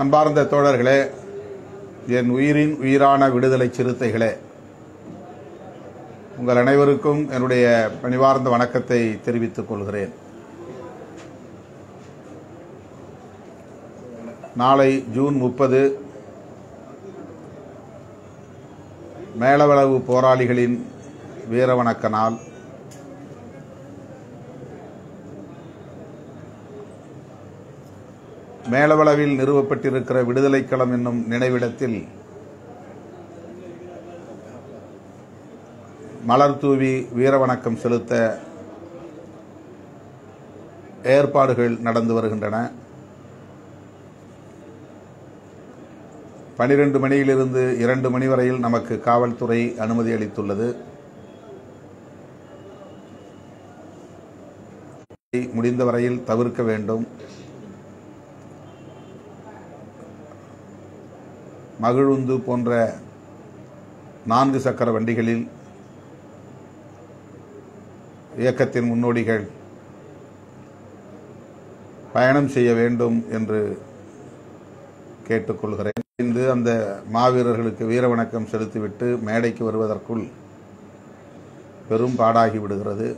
அன்பார்ந்த தோழர்களே என் உயிரின் உயிரான விடுதலை சிறுத்தைகளே உங்கள் அனைவருக்கும் என்னுடைய பணிவார்ந்த வணக்கத்தை தெரிவித்துக் கொள்கிறேன். நாளை ஜூன் முப்பது மேலவளவு போராளிகளின் வீரவணக்க நாள். மேலவளவில் நிறுவப்பட்டிருக்கிற விடுதலைக்களம் என்னும் நினைவிடத்தில் மலர் தூவி வீரவணக்கம் செலுத்த ஏற்பாடுகள் நடந்து வருகின்றன. பனிரெண்டு மணியிலிருந்து இரண்டு மணி வரையில் நமக்கு காவல்துறை அனுமதி அளித்துள்ளது. முடிந்த வரையில் தவிர்க்க வேண்டும். மகிழுந்து போன்ற நான்கு சக்கர வண்டிகளில் இயக்கத்தின் முன்னோடிகள் பயணம் செய்ய வேண்டும் என்று கேட்டுக்கொள்கிறேன். இன்று அந்த மாவீரர்களுக்கு வீர வணக்கம் செலுத்திவிட்டு மேடைக்கு வருவதற்குள் பெரும் பாடாகி விடுகிறது.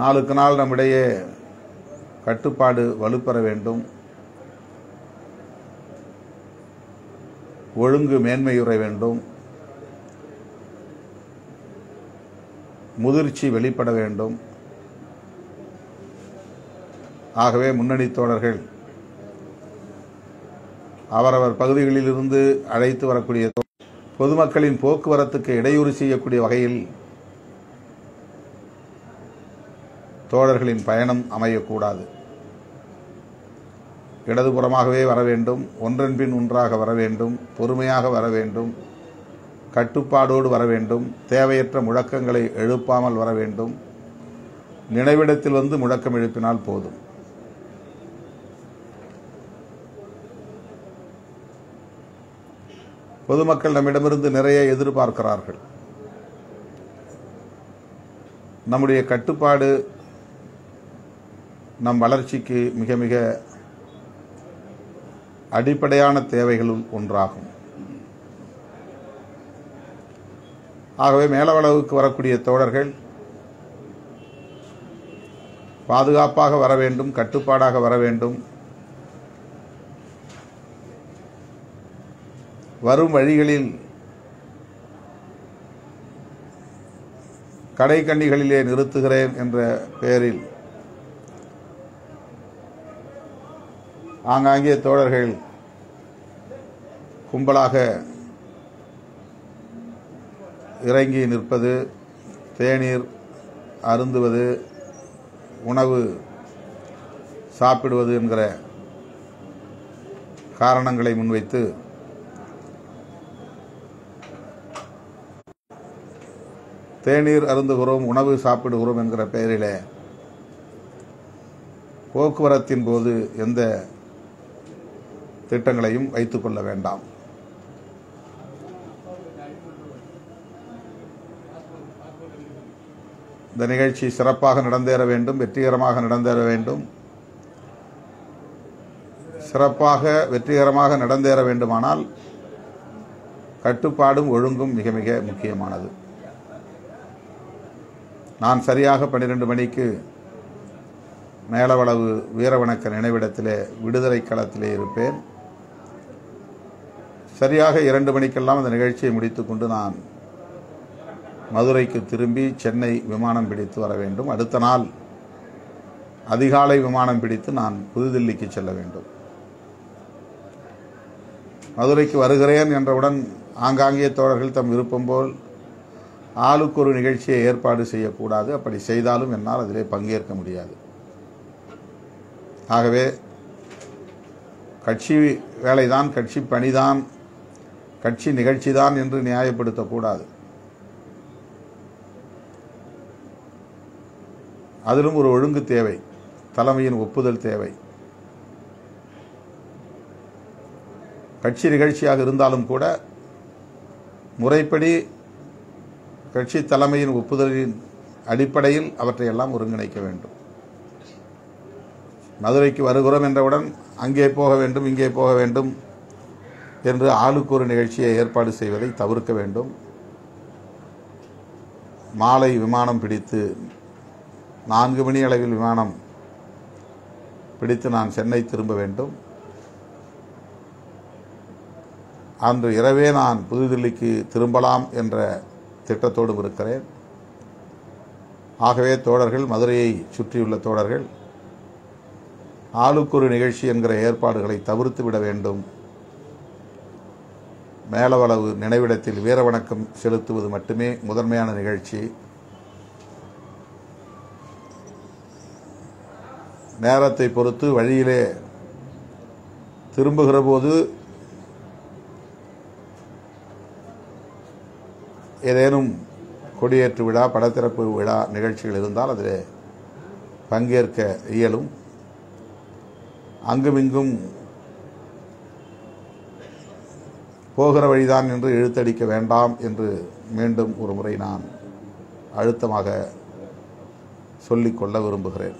நாளுக்கு நாள் நம்மிடையே கட்டுப்பாடு வலுப்பெற வேண்டும். ஒழுங்கு மேன்மையுற வேண்டும். முதிர்ச்சி வெளிப்பட வேண்டும். ஆகவே முன்னணி தோழர்கள் அவரவர் பகுதிகளிலிருந்து அழைத்து வரக்கூடிய பொதுமக்களின் போக்குவரத்துக்கு இடையூறு செய்யக்கூடிய வகையில் தோழர்களின் பயணம் அமையக்கூடாது. இடதுபுறமாகவே வர வேண்டும் ஒன்றன் பின் ஒன்றாக வர வேண்டும் பொறுமையாக வர வேண்டும் கட்டுப்பாடோடு வர வேண்டும் தேவையற்ற முழக்கங்களை எழுப்பாமல் வர வேண்டும் நினைவிடத்தில் வந்து முழக்கம் எழுப்பினால் போதும். பொதுமக்கள் நம்மிடமிருந்து நிறைய எதிர்பார்க்கிறார்கள். நம்முடைய கட்டுப்பாடு நம் வளர்ச்சிக்கு மிக மிக அடிப்படையான தேவைகளுள் ஒன்றாகும். ஆகவே மேலவளவுக்கு வரக்கூடிய தோழர்கள் பாதுகாப்பாக வர வேண்டும் கட்டுப்பாடாக வர வேண்டும். வரும் வழிகளில் கடைக்கண்ணிகளிலே நிறுத்துகிறேன் என்ற பெயரில் ஆங்காங்கே தோழர்கள் கும்பலாக இறங்கி நிற்பது தேநீர் அருந்துவது உணவு சாப்பிடுவது என்கிற காரணங்களை முன்வைத்து தேநீர் அருந்துகிறோம் உணவு சாப்பிடுகிறோம் என்கிற பெயரிலே போக்குவரத்தின் போது எந்த திட்டங்களையும் வைத்துக் கொள்ள வேண்டாம். இந்த நிகழ்ச்சி சிறப்பாக நடந்தேற வேண்டும் வெற்றிகரமாக நடந்தேற வேண்டும். சிறப்பாக வெற்றிகரமாக நடந்தேற வேண்டுமானால் கட்டுப்பாடும் ஒழுங்கும் மிக மிக முக்கியமானது. நான் சரியாக பன்னிரண்டு மணிக்கு மேலவளவு வீரவணக்க நினைவிடத்திலே விடுதலை களத்திலே இருப்பேன். சரியாக இரண்டு மணிக்கெல்லாம் அந்த நிகழ்ச்சியை முடித்துக்கொண்டு நான் மதுரைக்கு திரும்பி சென்னை விமானம் பிடித்து வர வேண்டும். அடுத்த நாள் அதிகாலை விமானம் பிடித்து நான் புதுதில்லிக்கு செல்ல வேண்டும். மதுரைக்கு வருகிறேன் என்றவுடன் ஆங்காங்கே தோழர்கள் தம் விருப்பம் போல் ஆளுக்கு ஒரு நிகழ்ச்சியை ஏற்பாடு செய்யக்கூடாது. அப்படி செய்தாலும் என்னால் அதிலே பங்கேற்க முடியாது. ஆகவே கட்சி வேலைதான் கட்சி பணிதான் கட்சி நிகழ்ச்சிதான் என்று நியாயப்படுத்தக்கூடாது. அதிலும் ஒரு ஒழுங்கு தேவை தலைமையின் ஒப்புதல் தேவை. கட்சி நிகழ்ச்சியாக இருந்தாலும் கூட முறைப்படி கட்சி தலைமையின் ஒப்புதலின் அடிப்படையில் அவற்றை எல்லாம் ஒருங்கிணைக்க வேண்டும். மதுரைக்கு வருகிறோம் என்றவுடன் அங்கே போக வேண்டும் இங்கே போக வேண்டும். என்று ஆளுக்கு ஒரு நிகழ்ச்சியை ஏற்பாடு செய்வதை தவிர்க்க வேண்டும். மாலை விமானம் பிடித்து நான்கு மணி அளவில் விமானம் பிடித்து நான் சென்னை திரும்ப வேண்டும். அன்று இரவே நான் புதுதில்லிக்கு திரும்பலாம் என்ற திட்டத்தோடும் இருக்கிறேன். ஆகவே தோழர்கள் மதுரையை சுற்றியுள்ள தோழர்கள் ஆளுக்கொரு நிகழ்ச்சி என்கிற ஏற்பாடுகளை தவிர்த்து விட வேண்டும். மேலவளவு நினைவிடத்தில் வீரவணக்கம் செலுத்துவது மட்டுமே முதன்மையான நிகழ்ச்சி. நேரத்தை பொறுத்து வழியிலே திரும்புகிற போது ஏதேனும் கொடியேற்று விழா படத்திறப்பு விழா நிகழ்ச்சிகள் இருந்தால் அதில் பங்கேற்க இயலும். அங்குமிங்கும் போகிற வழிதான் என்று இழுத்தடிக்க வேண்டாம் என்று மீண்டும் ஒரு முறை நான் அழுத்தமாக சொல்லிக்கொள்ள விரும்புகிறேன்.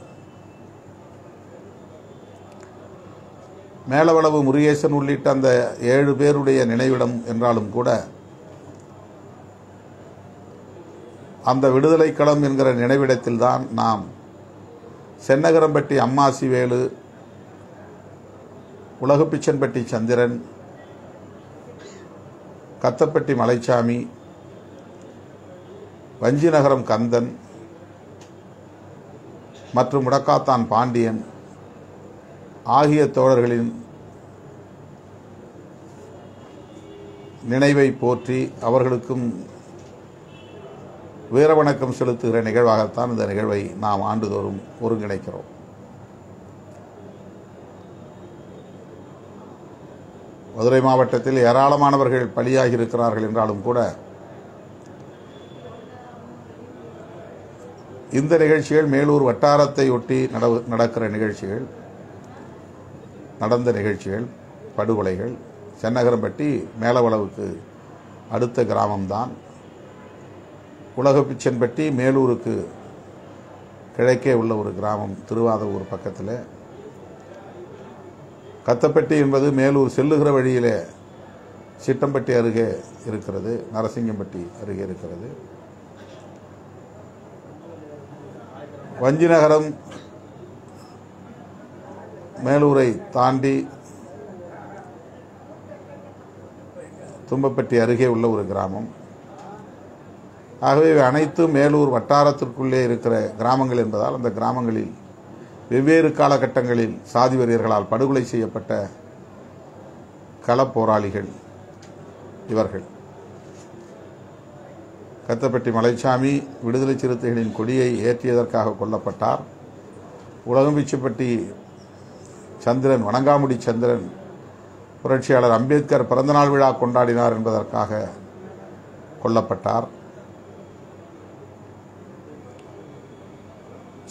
மேலவளவு முருகேசன் உள்ளிட்ட அந்த ஏழு பேருடைய நினைவிடம் என்றாலும் கூட அந்த விடுதலை களம் என்கிற நினைவிடத்தில்தான் நாம் சென்னகரம்பட்டி அம்மாசி வேலு உலகப்பிச்சன்பட்டி சந்திரன் கத்தப்பட்டி மலைச்சாமி வஞ்சிநகரம் கந்தன் மற்றும் முடக்காத்தான் பாண்டியன் ஆகிய தோழர்களின் நினைவை போற்றி அவர்களுக்கும் வீரவணக்கம் செலுத்துகிற நிகழ்வாகத்தான் இந்த நிகழ்வை நாம் ஆண்டுதோறும் ஒருங்கிணைக்கிறோம். மதுரை மாவட்டத்தில் ஏராளமானவர்கள் பலியாகி இருக்கிறார்கள் என்றாலும் கூட இந்த நிகழ்ச்சிகள் மேலூர் வட்டாரத்தை ஒட்டி நடவு- நடக்கிற நிகழ்ச்சிகள் நடந்த நிகழ்ச்சிகள் படுகொலைகள் சென்னகரம்பட்டி மேலவளவுக்கு அடுத்த கிராமம்தான். உலகப்பிச்சன்பட்டி மேலூருக்கு கிழக்கே உள்ள ஒரு கிராமம் திருவாதூர் பக்கத்தில். கத்தப்பட்டி என்பது மேலூர் செல்லுகிற வழியிலே சிட்டம்பட்டி அருகே இருக்கிறது நரசிங்கம்பட்டி அருகே இருக்கிறது. வஞ்சிநகரம் மேலூரை தாண்டி தும்பப்பட்டி அருகே உள்ள ஒரு கிராமம். ஆகவே இவை அனைத்தும் மேலூர் வட்டாரத்திற்குள்ளே இருக்கிற கிராமங்கள் என்பதால் அந்த கிராமங்களில் வெவ்வேறு காலகட்டங்களில் சாதி வெறியர்களால் படுகொலை செய்யப்பட்ட களப்போராளிகள் இவர்கள். கத்தப்பட்டி மலைச்சாமி விடுதலை சிறுத்தைகளின் கொடியை ஏற்றியதற்காக கொல்லப்பட்டார். உலகம்பிச்சப்பட்டி சந்திரன் வணங்காமுடி சந்திரன் புரட்சியாளர் அம்பேத்கர் பிறந்தநாள் விழா கொண்டாடினார் என்பதற்காக கொல்லப்பட்டார்.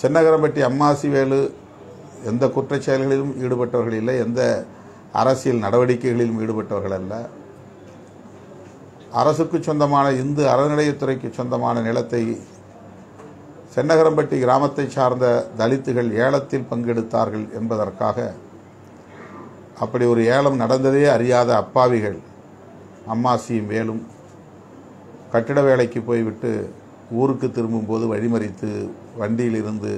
சென்னகரம்பட்டி அம்மாசிவேலு எந்த குற்றச் செயல்களிலும் ஈடுபட்டவர்கள் இல்லை எந்த அரசியல் நடவடிக்கைகளிலும் ஈடுபட்டவர்கள் அல்ல. அரசுக்கு சொந்தமான இந்து அறநிலையத்துறைக்கு சொந்தமான நிலத்தை சென்னகரம்பட்டி கிராமத்தை சார்ந்த தலித்துகள் ஏலத்தில் பங்கெடுத்தார்கள் என்பதற்காக அப்படி ஒரு ஏலம் நடந்ததே அறியாத அப்பாவிகள் அம்மாசியும் வேலும் கட்டிட வேலைக்கு போய்விட்டு ஊருக்கு திரும்பும்போது வழிமறித்து வண்டியிலிருந்து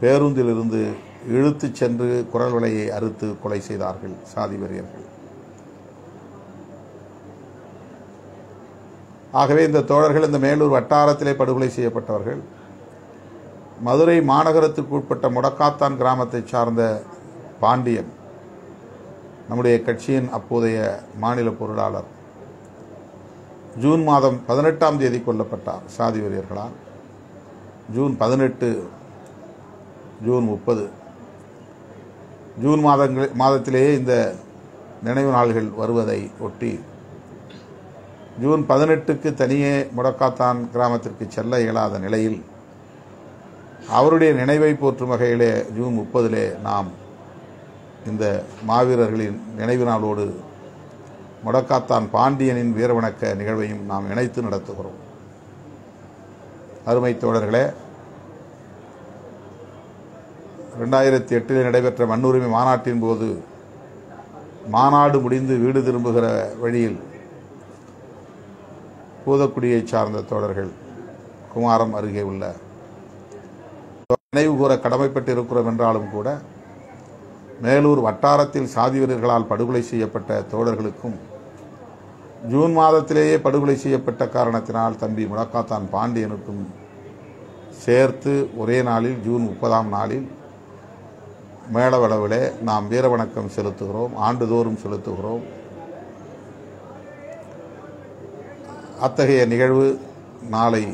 பேருந்திலிருந்து இழுத்துச் சென்று குரல் வலையை அறுத்து கொலை செய்தார்கள் சாதி வெறியர்கள். ஆகவே இந்த தோழர்கள் இந்த மேலூர் வட்டாரத்திலே படுகொலை செய்யப்பட்டவர்கள். மதுரை மாநகரத்துக்கு உட்பட்ட முடக்காத்தான் கிராமத்தைச் சார்ந்த பாண்டியன் நம்முடைய கட்சியின் அப்போதைய மாநில பொருளாளர். ஜூன் மாதம் பதினெட்டாம் தேதி கொல்லப்பட்டார் சாதி வெறியர்களால் ஜூன் பதினெட்டு ஜூன் முப்பது. ஜூன் மாதங்கள் மாதத்திலேயே இந்த நினைவு நாள்கள் வருவதை ஒட்டி ஜூன் பதினெட்டுக்கு தனியே முடக்காத்தான் கிராமத்திற்கு செல்ல இயலாத நிலையில் அவருடைய நினைவை போற்றும் வகையிலே ஜூன் முப்பதிலே நாம் இந்த மாவீரர்களின் நினைவு நாளோடு முடக்காத்தான் பாண்டியனின் வீரவணக்க நிகழ்வையும் நாம் இணைத்து நடத்துகிறோம். அருமை தோழர்களே ரெண்டாயிரத்தி எட்டில் நடைபெற்ற மண்ணுரிமை மாநாட்டின் போது மாநாடு முடிந்து வீடு திரும்புகிற வழியில் பூதக்குடியைச் சார்ந்த தோழர்கள் குமாரம் அருகே உள்ள நினைவு கூற கடமைப்பட்டிருக்கிறோம் என்றாலும் கூட மேலூர் வட்டாரத்தில் சாதி வீரர்களால் படுகொலை செய்யப்பட்ட தோழர்களுக்கும் ஜூன் மாதத்திலேயே படுகொலை செய்யப்பட்ட காரணத்தினால் தம்பி முடக்காத்தான் பாண்டியனுக்கும் சேர்த்து ஒரே நாளில் ஜூன் முப்பதாம் நாளில் மேளவளவிலே நாம் வீரவணக்கம் செலுத்துகிறோம் ஆண்டுதோறும் செலுத்துகிறோம். அத்தகைய நிகழ்வு நாளை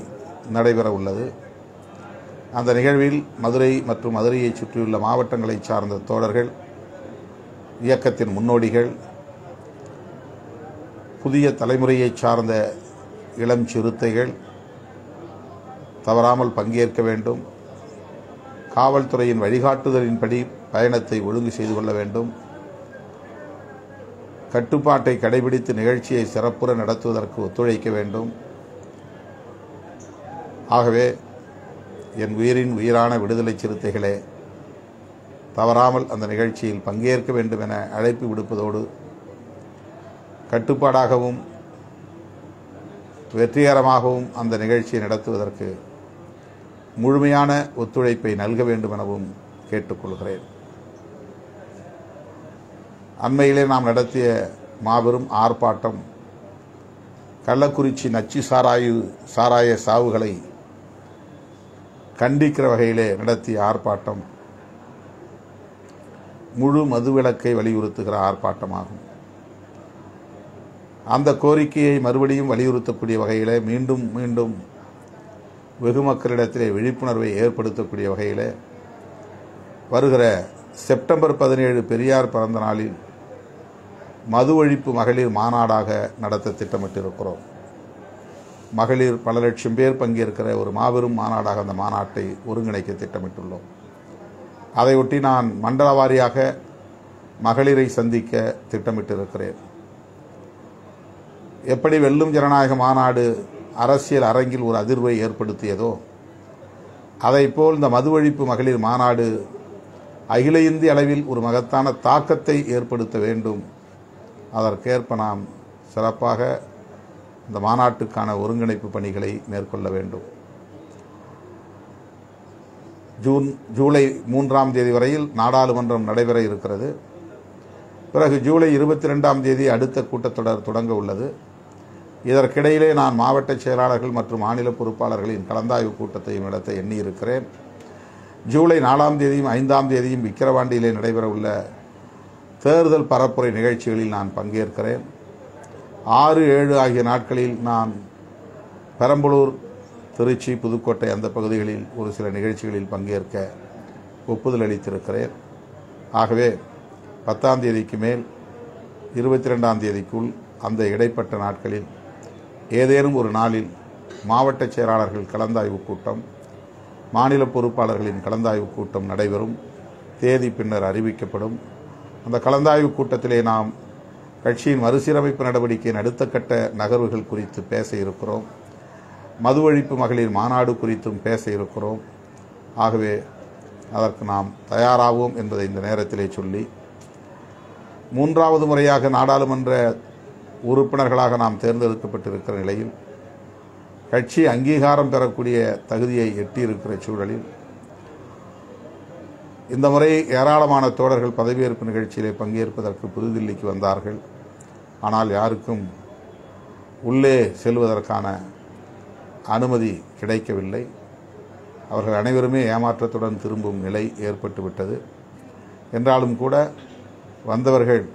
நடைபெற உள்ளது. அந்த நிகழ்வில் மதுரை மற்றும் மதுரையைச் சுற்றியுள்ள மாவட்டங்களைச் சார்ந்த தோழர்கள் இயக்கத்தின் முன்னோடிகள் புதிய தலைமுறையைச் சார்ந்த இளம் சிறுத்தைகள் தவறாமல் பங்கேற்க வேண்டும். காவல்துறையின் வழிகாட்டுதலின்படி பயணத்தை ஒழுங்கு செய்து கொள்ள வேண்டும். கட்டுப்பாட்டை கடைபிடித்து நிகழ்ச்சியை சிறப்புற நடத்துவதற்கு ஒத்துழைக்க வேண்டும். ஆகவே என் உயிரின் உயிரான விடுதலை சிறுத்தைகளே தவறாமல் அந்த நிகழ்ச்சியில் பங்கேற்க வேண்டும் என அழைப்பு விடுப்பதோடு கட்டுப்பாடாகவும் வெற்றிகரமாகவும் அந்த நிகழ்ச்சியை நடத்துவதற்கு முழுமையான ஒத்துழைப்பை நல்க வேண்டும் எனவும் கேட்டுக்கொள்கிறேன். அண்மையிலே நாம் நடத்திய மாபெரும் ஆர்ப்பாட்டம் கள்ளக்குறிச்சி நச்சு சாராயு சாராய சாவுகளை கண்டிக்கிற வகையிலே நடத்திய ஆர்ப்பாட்டம் முழு மதுவிலக்கை வலியுறுத்துகிற ஆர்ப்பாட்டமாகும். அந்த கோரிக்கையை மறுபடியும் வலியுறுத்தக்கூடிய வகையில் மீண்டும் மீண்டும் வெகு மக்களிடத்திலே விழிப்புணர்வை ஏற்படுத்தக்கூடிய வகையில் வருகிற செப்டம்பர் பதினேழு பெரியார் பிறந்த நாளில் மது ஒழிப்பு மகளிர் மாநாடாக நடத்த திட்டமிட்டிருக்கிறோம். மகளிர் பல லட்சம் பேர் பங்கேற்கிற ஒரு மாபெரும் மாநாடாக அந்த மாநாட்டை ஒருங்கிணைக்க திட்டமிட்டுள்ளோம். அதையொட்டி நான் மண்டல வாரியாக மகளிரை சந்திக்க திட்டமிட்டிருக்கிறேன். எப்படி வெல்லும் ஜனநாயக மாநாடு அரசியல் அரங்கில் ஒரு அதிர்வை ஏற்படுத்தியதோ அதைப்போல் இந்த மது ஒழிப்பு மகளிர் மாநாடு அகில இந்திய அளவில் ஒரு மகத்தான தாக்கத்தை ஏற்படுத்த வேண்டும். அதற்கேற்ப நாம் சிறப்பாக இந்த மாநாட்டுக்கான ஒருங்கிணைப்பு பணிகளை மேற்கொள்ள வேண்டும். ஜூன் ஜூலை மூன்றாம் தேதி வரையில் நாடாளுமன்றம் நடைபெற இருக்கிறது. பிறகு ஜூலை இருபத்தி ரெண்டாம் தேதி அடுத்த கூட்டத்தொடர் தொடங்க உள்ளது. இதற்கிடையிலே நான் மாவட்ட செயலாளர்கள் மற்றும் மாநில பொறுப்பாளர்களின் கலந்தாய்வு கூட்டத்தையும் நடத்த எண்ணியிருக்கிறேன். ஜூலை நாலாம் தேதியும் ஐந்தாம் தேதியும் விக்கிரவாண்டியிலே நடைபெறவுள்ள தேர்தல் பரப்புரை நிகழ்ச்சிகளில் நான் பங்கேற்கிறேன். ஆறு ஏழு ஆகிய நாட்களில் நான் பெரம்பலூர் திருச்சி புதுக்கோட்டை அந்த பகுதிகளில் ஒரு சில நிகழ்ச்சிகளில் பங்கேற்க ஒப்புதல் அளித்திருக்கிறேன். ஆகவே பத்தாம் தேதிக்கு மேல் இருபத்தி ரெண்டாம் தேதிக்குள் அந்த இடைப்பட்ட நாட்களில் ஏதேனும் ஒரு நாளில் மாவட்ட செயலாளர்கள் கலந்தாய்வு கூட்டம் மாநில பொறுப்பாளர்களின் கலந்தாய்வு கூட்டம் நடைபெறும். தேதி பின்னர் அறிவிக்கப்படும். அந்த கலந்தாய்வு கூட்டத்திலே நாம் கட்சியின் மறுசீரமைப்பு நடவடிக்கையின் அடுத்த கட்ட நகர்வுகள் குறித்து பேச இருக்கிறோம். மது ஒழிப்பு மகளிர் மாநாடு குறித்தும் பேச இருக்கிறோம். ஆகவே அதற்கு நாம் தயாராகும் என்பதை இந்த நேரத்திலே சொல்லி மூன்றாவது முறையாக நாடாளுமன்ற உறுப்பினர்களாக நாம் தேர்ந்தெடுக்கப்பட்டிருக்கிற நிலையில் கட்சி அங்கீகாரம் பெறக்கூடிய தகுதியை எட்டியிருக்கிற சூழலில் இந்த முறை ஏராளமான தோழர்கள் பதவியேற்பு நிகழ்ச்சியிலே பங்கேற்பதற்கு புதுதில்லிக்கு வந்தார்கள். ஆனால் யாருக்கும் உள்ளே செல்வதற்கான அனுமதி கிடைக்கவில்லை. அவர்கள் அனைவருமே ஏமாற்றத்துடன் திரும்பும் நிலை ஏற்பட்டுவிட்டது. என்றாலும் கூட வந்தவர்கள்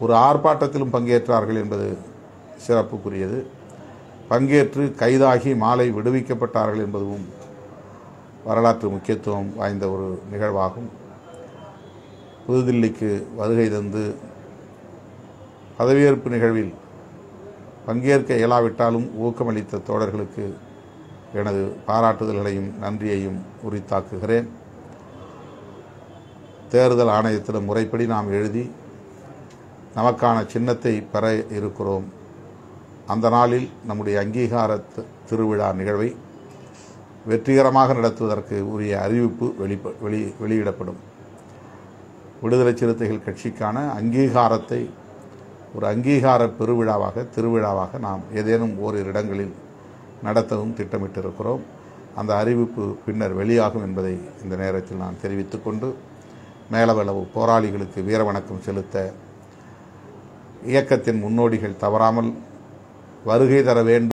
ஒரு ஆர்ப்பாட்டத்திலும் பங்கேற்றார்கள் என்பது சிறப்புக்குரியது. பங்கேற்று கைதாகி மாலை விடுவிக்கப்பட்டார்கள் என்பதும் வரலாற்று முக்கியத்துவம் வாய்ந்த ஒரு நிகழ்வாகும். புதுதில்லிக்கு வருகை தந்து பதவியேற்பு நிகழ்வில் பங்கேற்க இயலாவிட்டாலும் ஊக்கமளித்த தோழர்களுக்கு எனது பாராட்டுதல்களையும் நன்றியையும் உரித்தாக்குகிறேன். தேர்தல் ஆணையத்திடம் முறைப்படி நாம் எழுதி நமக்கான சின்னத்தை பெற இருக்கிறோம். அந்த நாளில் நம்முடைய அங்கீகார திருவிழா நிகழ்வை வெற்றிகரமாக நடத்துவதற்கு உரிய அறிவிப்பு வெளிப்ப வெளி வெளியிடப்படும். விடுதலை சிறுத்தைகள் கட்சிக்கான அங்கீகாரத்தை ஒரு அங்கீகார பெருவிழாவாக திருவிழாவாக நாம் ஏதேனும் ஓரிரு இடங்களில் நடத்தவும் திட்டமிட்டிருக்கிறோம். அந்த அறிவிப்பு பின்னர் வெளியாகும் என்பதை இந்த நேரத்தில் நான் தெரிவித்துக்கொண்டு மேலவளவு போராளிகளுக்கு வீரவணக்கம் செலுத்த இயக்கத்தின் முன்னோடிகள் தவறாமல் வருகை தர வேண்டும்